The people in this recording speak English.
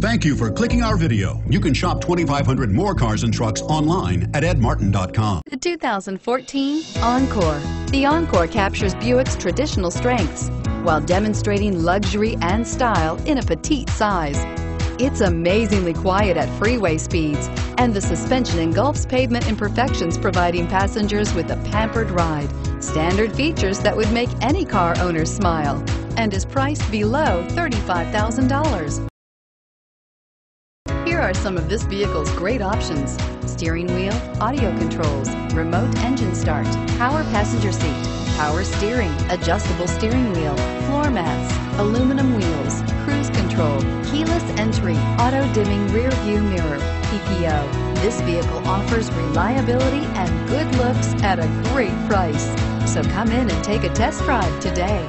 Thank you for clicking our video. You can shop 2,500 more cars and trucks online at edmartin.com. The 2014 Encore. The Encore captures Buick's traditional strengths while demonstrating luxury and style in a petite size. It's amazingly quiet at freeway speeds, and the suspension engulfs pavement imperfections, providing passengers with a pampered ride. Standard features that would make any car owner smile, and is priced below $35,000. Are some of this vehicle's great options. Steering wheel, audio controls, remote engine start, power passenger seat, power steering, adjustable steering wheel, floor mats, aluminum wheels, cruise control, keyless entry, auto dimming rear view mirror, PPO. This vehicle offers reliability and good looks at a great price. So come in and take a test drive today.